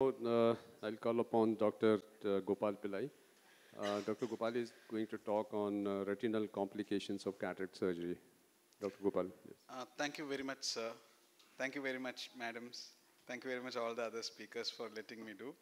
Uh, I'll call upon Dr. uh, Gopal Pillai. Uh, Dr. Gopal is going to talk on uh, retinal complications of cataract surgery. Dr. Gopal. Yes. Uh, thank you very much, sir. Thank you very much, madams. Thank you very much, all the other speakers, for letting me do.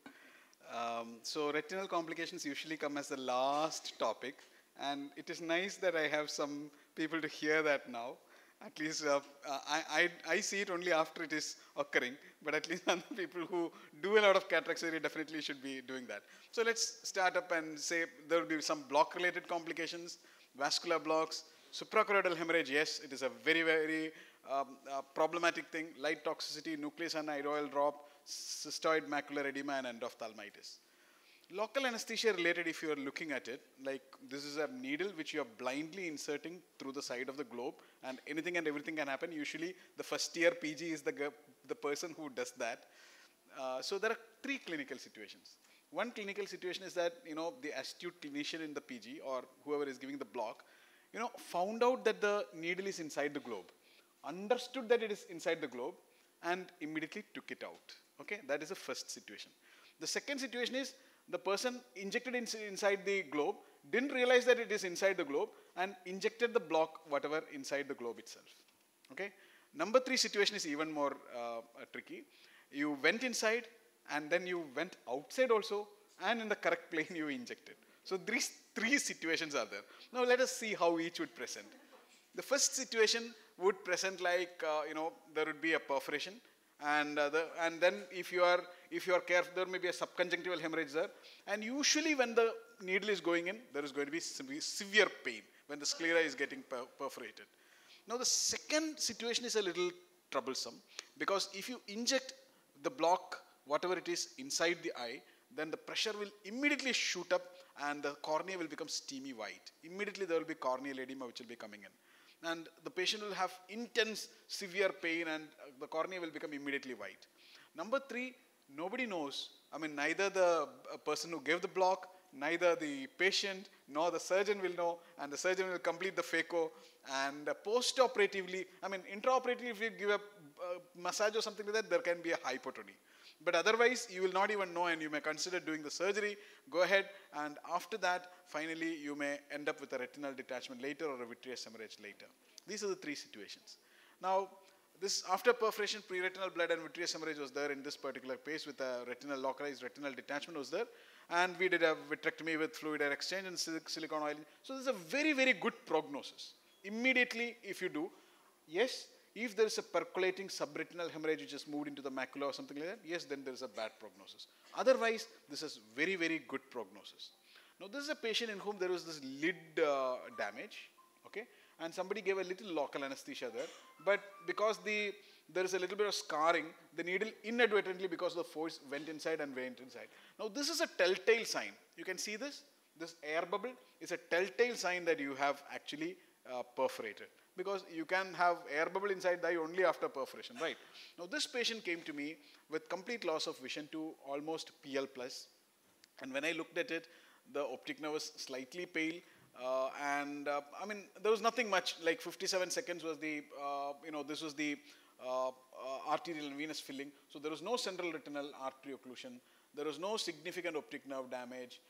Um, so, retinal complications usually come as the last topic, and it is nice that I have some people to hear that now. At least uh, I, I, I see it only after it is occurring, but at least other people who do a lot of cataract surgery definitely should be doing that. So, let's start up and say there will be some block related complications, vascular blocks, suprachoroidal hemorrhage. Yes, it is a very, very um, uh, problematic thing, light toxicity, nucleus and eye drop, cystoid macular edema, and endophthalmitis. Local anesthesia related, if you are looking at it, like this is a needle which you are blindly inserting through the side of the globe, and anything and everything can happen. Usually, the first year PG is the, the person who does that. Uh, so, there are three clinical situations. One clinical situation is that, you know, the astute clinician in the PG or whoever is giving the block, you know, found out that the needle is inside the globe understood that it is inside the globe and immediately took it out. Okay, that is the first situation. The second situation is the person injected in, inside the globe didn't realize that it is inside the globe and injected the block whatever inside the globe itself. Okay. Number three situation is even more uh, tricky. You went inside and then you went outside also and in the correct plane you injected. So these three situations are there. Now let us see how each would present. The first situation would present like, uh, you know, there would be a perforation and, uh, the, and then if you are, if you are careful, there may be a subconjunctival hemorrhage there. And usually when the needle is going in, there is going to be severe pain when the sclera is getting per perforated. Now the second situation is a little troublesome because if you inject the block, whatever it is, inside the eye, then the pressure will immediately shoot up and the cornea will become steamy white. Immediately there will be corneal edema which will be coming in and the patient will have intense severe pain and the cornea will become immediately white. Number three, nobody knows. I mean, neither the person who gave the block, neither the patient nor the surgeon will know, and the surgeon will complete the phaco. And post-operatively, I mean, intraoperatively, if you give a uh, massage or something like that, there can be a hypotony. But otherwise, you will not even know and you may consider doing the surgery. Go ahead and after that, finally, you may end up with a retinal detachment later or a vitreous hemorrhage later. These are the three situations. Now, this after perforation, pre-retinal blood and vitreous hemorrhage was there in this particular case with a retinal localized retinal detachment was there. And we did a vitrectomy with fluid air exchange and silicone oil. So this is a very, very good prognosis. Immediately, if you do, yes, if there is a percolating subretinal hemorrhage which has moved into the macula or something like that, yes, then there is a bad prognosis. Otherwise, this is very, very good prognosis. Now, this is a patient in whom there was this lid uh, damage, okay, and somebody gave a little local anesthesia there, but because the there is a little bit of scarring, the needle inadvertently because the force went inside and went inside. Now, this is a telltale sign. You can see this. This air bubble is a telltale sign that you have actually uh, perforated because you can have air bubble inside the eye only after perforation, right? Now this patient came to me with complete loss of vision to almost PL. And when I looked at it, the optic nerve was slightly pale. Uh, and uh, I mean, there was nothing much, like 57 seconds was the, uh, you know, this was the uh, uh, arterial and venous filling. So there was no central retinal artery occlusion. There was no significant optic nerve damage.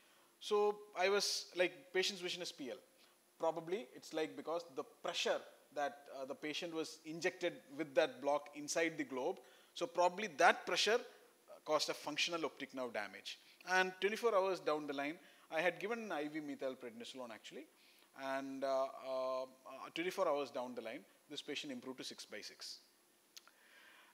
So I was like, patient's vision is PL. Probably it's like because the pressure that uh, the patient was injected with that block inside the globe. So probably that pressure uh, caused a functional optic nerve damage. And 24 hours down the line, I had given IV methylprednisolone actually. And uh, uh, uh 24 hours down the line, this patient improved to 6 by 6.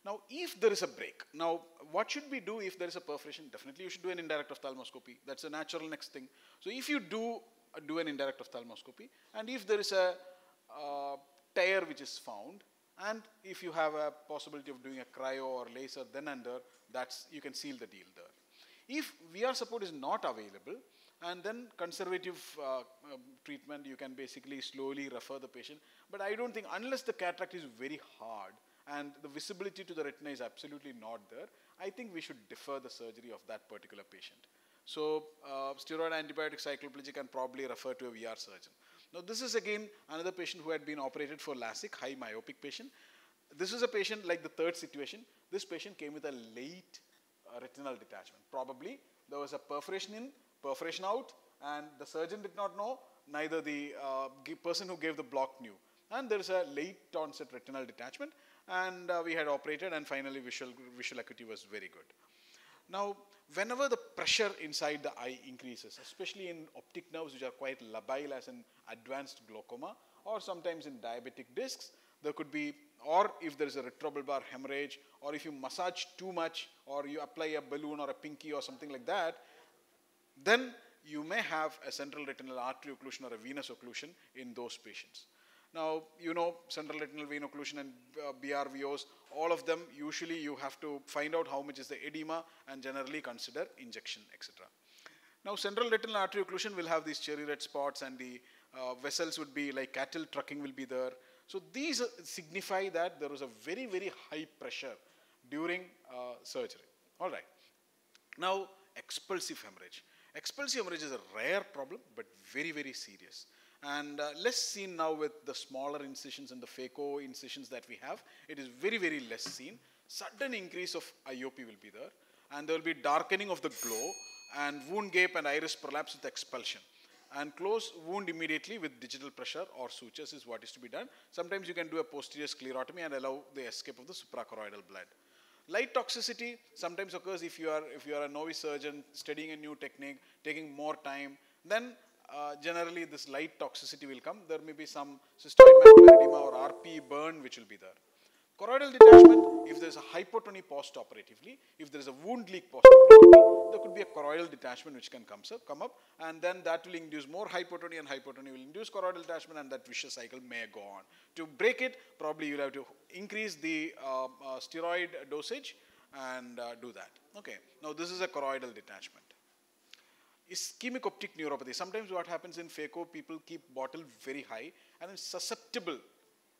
Now, if there is a break, now what should we do if there is a perforation? Definitely you should do an indirect ophthalmoscopy. That's a natural next thing. So if you do uh, do an indirect ophthalmoscopy, and if there is a uh, tear which is found and if you have a possibility of doing a cryo or laser then and there, that's, you can seal the deal there. If VR support is not available, and then conservative uh, um, treatment, you can basically slowly refer the patient. But I don't think, unless the cataract is very hard and the visibility to the retina is absolutely not there, I think we should defer the surgery of that particular patient. So uh, steroid antibiotic cycloplegic can probably refer to a VR surgeon. Now this is again another patient who had been operated for LASIK, high myopic patient. This is a patient like the third situation. This patient came with a late a retinal detachment. Probably there was a perforation in, perforation out, and the surgeon did not know, neither the uh, person who gave the block knew. And there is a late onset retinal detachment, and uh, we had operated, and finally visual, visual acuity was very good. Now, whenever the pressure inside the eye increases, especially in optic nerves which are quite labile as in advanced glaucoma, or sometimes in diabetic discs, there could be, or if there is a retrobulbar hemorrhage, or if you massage too much, or you apply a balloon or a pinky or something like that, then you may have a central retinal artery occlusion or a venous occlusion in those patients. Now, you know, central retinal vein occlusion and uh, BRVOs, all of them, usually you have to find out how much is the edema and generally consider injection, etc. Now, central retinal artery occlusion will have these cherry red spots and the uh, vessels would be like cattle trucking will be there. So, these uh, signify that there was a very, very high pressure during uh, surgery. All right. Now, expulsive hemorrhage. Expulsive hemorrhage is a rare problem, but very, very serious. And uh, less seen now with the smaller incisions and the phaco incisions that we have. It is very, very less seen. Sudden increase of IOP will be there. And there will be darkening of the glow and wound gape and iris prolapse with expulsion. And close wound immediately with digital pressure or sutures is what is to be done. Sometimes you can do a posterior sclerotomy and allow the escape of the suprachoroidal blood. Light toxicity sometimes occurs if you are if you are a novice surgeon studying a new technique, taking more time. Then uh, generally this light toxicity will come. There may be some cystoid macular edema or RP burn which will be there. Choroidal detachment, if there is a hypotony post-operatively, if there is a wound leak post-operatively, could be a choroidal detachment which can come up, come up and then that will induce more hypotony and hypotony will induce choroidal detachment and that vicious cycle may go on. To break it, probably you will have to increase the uh, uh, steroid dosage and uh, do that. Okay, now this is a choroidal detachment ischemic optic neuropathy. Sometimes what happens in phaco, people keep bottle very high and in susceptible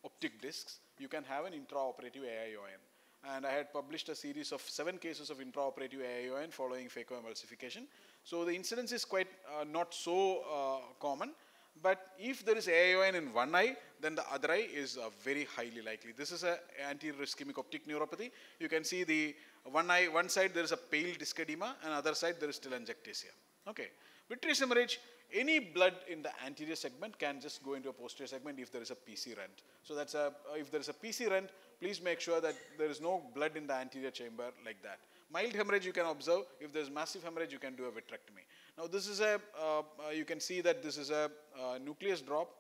optic discs, you can have an intraoperative AION. And I had published a series of seven cases of intraoperative AION following phacoemulsification. So the incidence is quite uh, not so uh, common. But if there is AION in one eye, then the other eye is uh, very highly likely. This is an anterior ischemic optic neuropathy. You can see the one eye, one side there is a pale disc edema, and other side there is still telangiectasia. Okay. Vitreous hemorrhage, any blood in the anterior segment can just go into a posterior segment if there is a PC rent. So that's a, uh, if there is a PC rent, please make sure that there is no blood in the anterior chamber like that. Mild hemorrhage you can observe. If there is massive hemorrhage, you can do a vitrectomy. Now this is a, uh, uh, you can see that this is a uh, nucleus drop.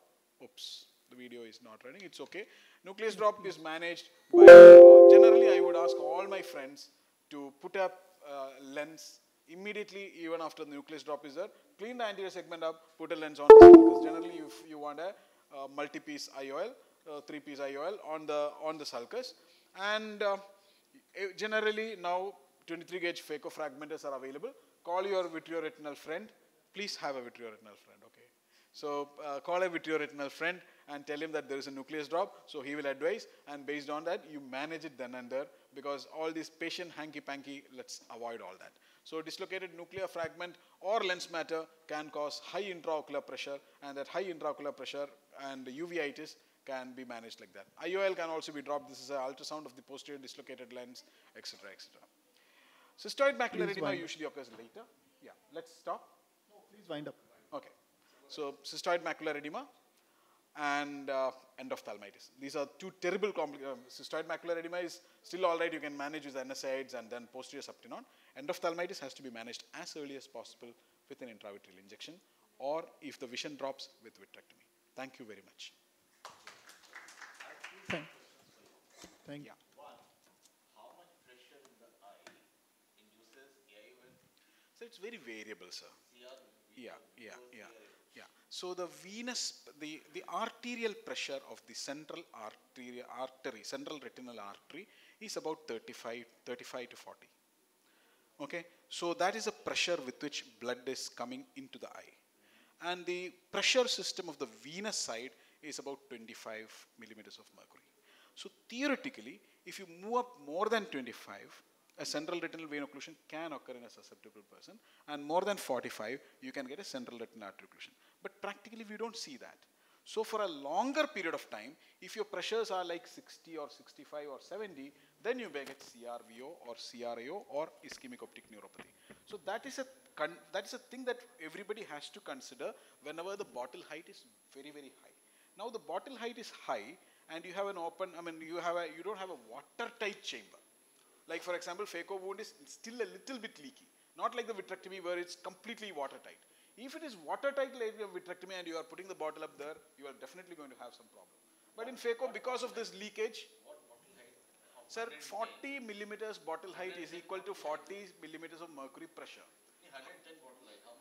Oops, the video is not running. It's okay. Nucleus drop is managed by, uh, generally I would ask all my friends to put up uh, lens immediately even after the nucleus drop is there, clean the anterior segment up, put a lens on because generally if you want a uh, multi-piece IOL, uh, three-piece IOL on the on the sulcus, and uh, generally now 23 gauge phaco-fragmenters are available. Call your vitreoretinal friend. Please have a vitreoretinal friend. Okay. So uh, call a vitreoretinal friend and tell him that there is a nucleus drop. So he will advise, and based on that, you manage it then and there because all these patient hanky-panky, let's avoid all that. So dislocated nuclear fragment or lens matter can cause high intraocular pressure and that high intraocular pressure and uveitis can be managed like that. IOL can also be dropped. This is an ultrasound of the posterior dislocated lens, etc., etc. Cystoid macular please edema usually occurs later. Yeah, let's stop. No, please wind up. Okay. So cystoid macular edema and uh, endophthalmitis. These are two terrible complications. Uh, cystoid macular edema is still all right. You can manage with NSAIDs and then posterior subtenon. Endophthalmitis has to be managed as early as possible with an intravitreal injection or if the vision drops with vitrectomy. Thank you very much. Thank, Thank you. yeah. So it's very variable, sir. Yeah, yeah, yeah, yeah. So the venous, the, the arterial pressure of the central artery, central retinal artery is about 35, 35 to 40. Okay, so that is the pressure with which blood is coming into the eye. And the pressure system of the venous side is about 25 millimeters of mercury. So theoretically, if you move up more than 25, a central retinal vein occlusion can occur in a susceptible person and more than 45 you can get a central retinal artery occlusion but practically we don't see that so for a longer period of time if your pressures are like 60 or 65 or 70 then you may get CRVO or CRAO or ischemic optic neuropathy. So that is a that is a thing that everybody has to consider whenever the bottle height is very very high. Now the bottle height is high and you have an open. I mean you have a you don't have a watertight chamber. Like for example, phaco wound is still a little bit leaky, not like the vitrectomy where it's completely watertight. If it is watertight vitrectomy and you are putting the bottle up there, you are definitely going to have some problem. But in phaco, because of this leakage, sir, 40 millimeters bottle height is equal to 40 millimeters of mercury pressure.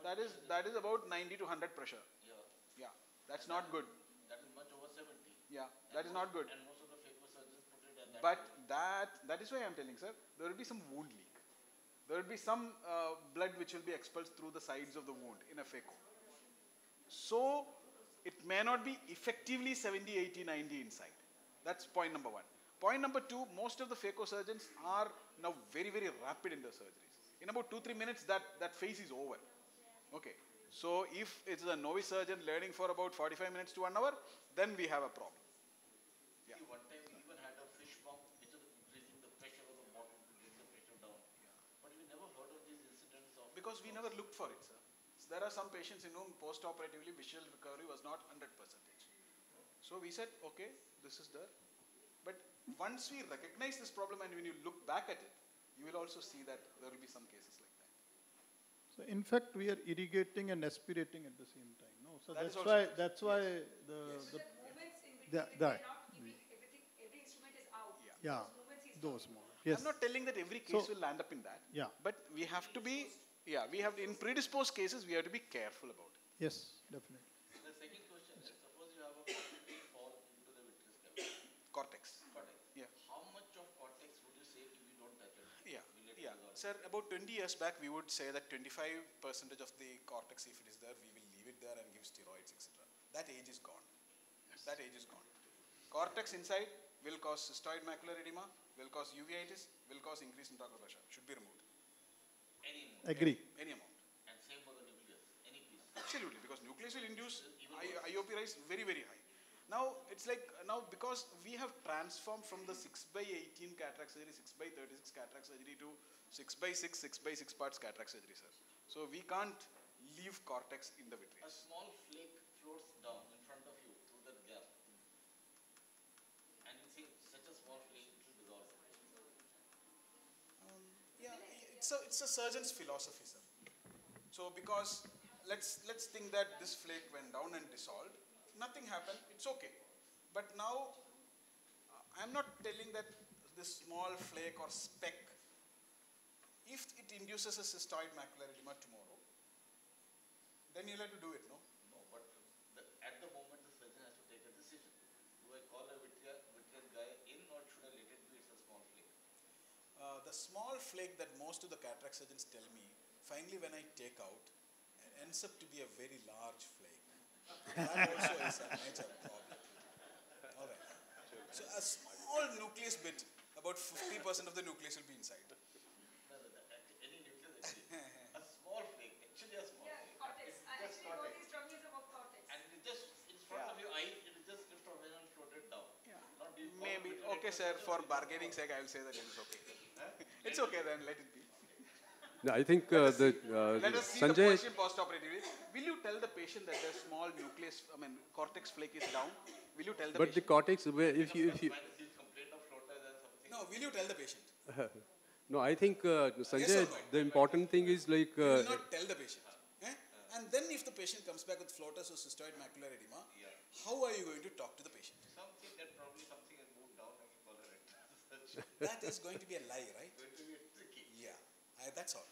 That is that is about 90 to 100 pressure. Yeah, Yeah. that's not good. That is much over 70. Yeah, that is not good. And most of the surgeons put it at that. But that that is why I'm telling, sir, there will be some wound leak. There will be some uh, blood which will be expelled through the sides of the wound in a phaco. So it may not be effectively 70, 80, 90 inside. That's point number one. Point number two, most of the phaco surgeons are now very, very rapid in their surgeries. In about two, three minutes, that, that phase is over. Okay. So if it's a novice surgeon learning for about 45 minutes to one hour, then we have a problem. Yeah. See, one time we even had a fish pump which was increasing the pressure of the bottle to bring the pressure down. But we never heard of these incidents of. Because we never looked for it, sir. So there are some patients in whom post-operatively visual recovery was not 100 percentage. So we said, okay, this is there. But once we recognize this problem and when you look back at it, you will also see that there will be some cases like that. So in fact, we are irrigating and aspirating at the same time, no? So That is that's why, possible. that's why the, So the, that movements in between, that- when that. they're not keeping everything, every instrument is out. Yeah. yeah, Those movements is those not. moments, yes. I'm not telling that every case So- will land up in that. Yeah. But we have to be, yeah, we have, in predisposed cases, we have to be careful about it. Yes, definitely. The second question is suppose you have a complete fall into the vitreous cavity. Cortex. Cortex. Yeah. How much of cortex would you say if we don't touch it? Yeah, We let it yeah. Sir, about 20 years back, we would say that 25 percentage of the cortex, if it is there, we will leave it there and give steroids, etc. That age is gone. Yes. That age is gone. Cortex inside will cause cystoid macular edema, will cause uveitis, will cause increase in intraocular pressure. Should be removed. Any move. Agree. Any amount. And same for the nucleus. Any piece. Absolutely, because nucleus will induce I- IOP rise very, very high. Now, it's like, now because we have transformed from the 6 by 18 cataract surgery, 6 by 36 cataract surgery to 6 by 6, 6 by 6 parts cataract surgery, sir. So we can't leave cortex in the vitreous. A small flake floats down in front of you through that gap. And you think such a small flake it's a, it's a surgeon's philosophy, sir. So because let's let's think that this flake went down and dissolved, nothing happened. It's okay. But now uh, I'm not telling that this small flake or speck, if it induces a cystoid macular edema tomorrow, then you'll have to do it, no? No, but at the moment the surgeon has to take a decision. Do I call a vitreous, vitreous guy in or should I let it be? It's a small flake. Uh, the small flake that most of the cataract surgeons tell me, finally when I take out, ends up to be a very large flake. That also is a major problem. All right. So a small nucleus bit, about 50% of the nucleus will be inside. No, no, that, that- any nucleus a small flake, actually a small Yeah, flake. cortex. I actually got cortex. these strongly about cortex. And it just in front of your eye, it is just lift away and floated down. Not you Maybe, okay sir, for bargaining sake I will say that it is okay. It's okay then, let it be. No, I think uh, the uh, Let us see the patient post-operatively. Will you tell the patient that the small nucleus, I mean cortex flake is down? Will you tell the But the cortex, where if you if you When he of floaters and something. No, will you tell the patient? no, I think uh, Sanjay. no? The important thing is like You uh, will not tell the patient. eh? And then if the patient comes back with floaters or cystoid macular edema, how are you going to talk to the patient? Something that probably something has moved down and you call it rectus. That is going to be a lie, right? going to be tricky. Yeah, I, that's all.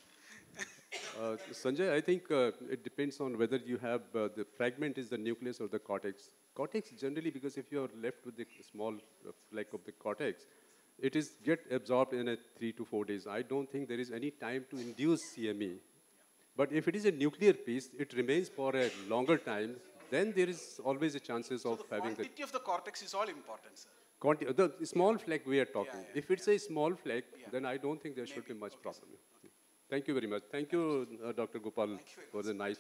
Uh, Sanjay, I think uh, it depends on whether you have uh, the fragment is the nucleus or the cortex. Cortex generally, because if you are left with the small uh, fleck of the cortex, it is get absorbed in a three to four days. I don't think there is any time to induce CME. But if it is a nuclear piece, it remains for a longer time. Then there is always a chances So of the having the quantity of the cortex is all important, sir. Quanti- the small fleck we are talking. yeah, if it's a small Yeah. then I don't think there should be much Okay, problem. Thank you very much. Thank you, uh, Dr. Gopal, Thank you for the nice